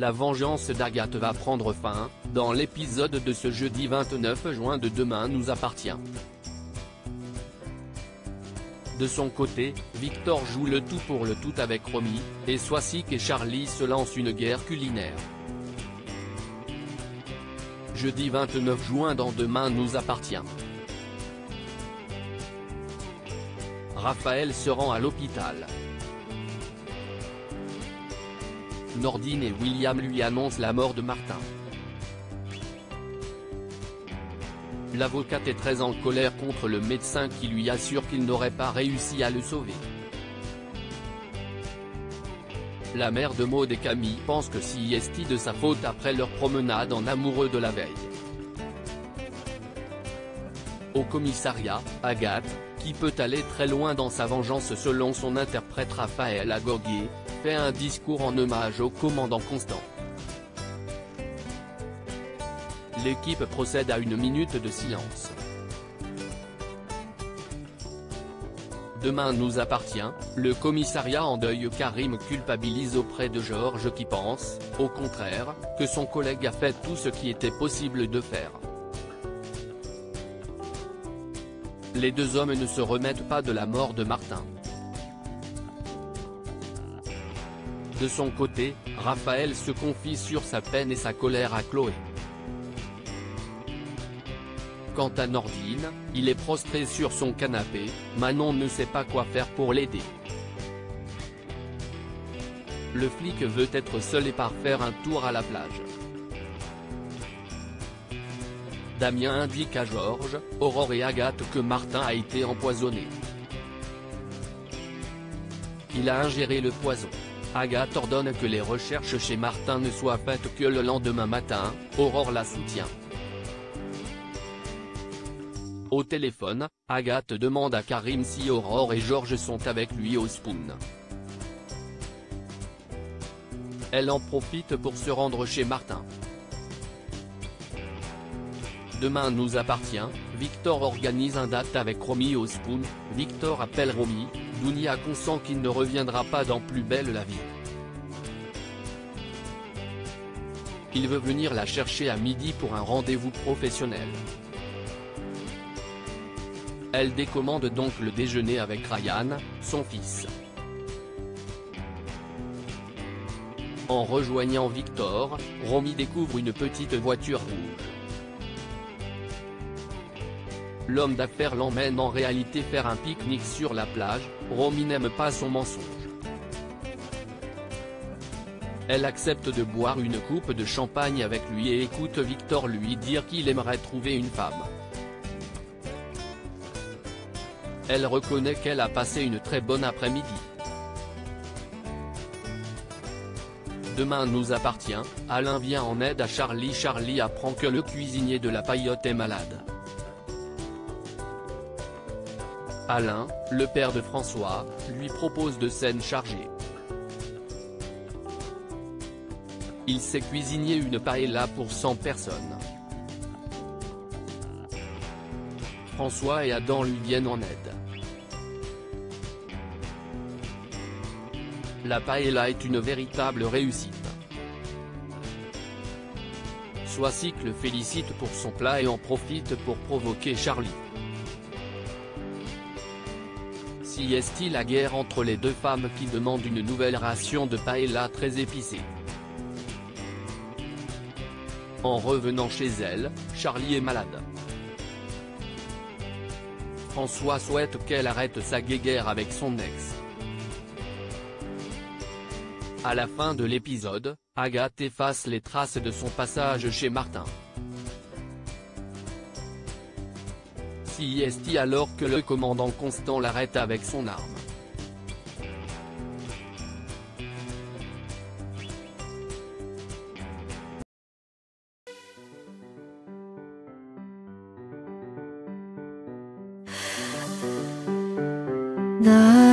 La vengeance d'Agathe va prendre fin, dans l'épisode de ce jeudi 29 juin de Demain nous appartient. De son côté, Victor joue le tout pour le tout avec Romy, et Swasik et Charlie se lancent une guerre culinaire. Jeudi 29 juin dans Demain nous appartient. Raphaël se rend à l'hôpital. Nordine et William lui annoncent la mort de Martin. L'avocate est très en colère contre le médecin qui lui assure qu'il n'aurait pas réussi à le sauver. La mère de Maud et Camille pense que si est de sa faute après leur promenade en amoureux de la veille. Au commissariat, Agathe, qui peut aller très loin dans sa vengeance selon son interprète Raphaël Agogier, fait un discours en hommage au commandant Constant. L'équipe procède à une minute de silence. Demain nous appartient, le commissariat en deuil Karim culpabilise auprès de Georges qui pense, au contraire, que son collègue a fait tout ce qui était possible de faire. Les deux hommes ne se remettent pas de la mort de Martin. De son côté, Raphaël se confie sur sa peine et sa colère à Chloé. Quant à Nordine, il est prostré sur son canapé, Manon ne sait pas quoi faire pour l'aider. Le flic veut être seul et part faire un tour à la plage. Damien indique à Georges, Aurore et Agathe que Martin a été empoisonné. Il a ingéré le poison. Agathe ordonne que les recherches chez Martin ne soient faites que le lendemain matin, Aurore la soutient. Au téléphone, Agathe demande à Karim si Aurore et Georges sont avec lui au Spoon. Elle en profite pour se rendre chez Martin. Demain nous appartient, Victor organise un date avec Romy au Spoon, Victor appelle Romy, Dounia consent qu'il ne reviendra pas dans Plus belle la vie. Il veut venir la chercher à midi pour un rendez-vous professionnel. Elle décommande donc le déjeuner avec Ryan, son fils. En rejoignant Victor, Romy découvre une petite voiture rouge. L'homme d'affaires l'emmène en réalité faire un pique-nique sur la plage, Romy n'aime pas son mensonge. Elle accepte de boire une coupe de champagne avec lui et écoute Victor lui dire qu'il aimerait trouver une femme. Elle reconnaît qu'elle a passé une très bonne après-midi. Demain nous appartient, Alain vient en aide à Charlie Charlie apprend que le cuisinier de la paillote est malade. Alain, le père de François, lui propose de scènes chargées. Il sait cuisiner une paella pour 100 personnes. François et Adam lui viennent en aide. La paella est une véritable réussite. Soisic le félicite pour son plat et en profite pour provoquer Charlie. Si est-il la guerre entre les deux femmes qui demandent une nouvelle ration de paella très épicée? En revenant chez elle, Charlie est malade. François souhaite qu'elle arrête sa guéguerre avec son ex. À la fin de l'épisode, Agathe efface les traces de son passage chez Martin. Si est alors que le commandant Constant l'arrête avec son arme. 나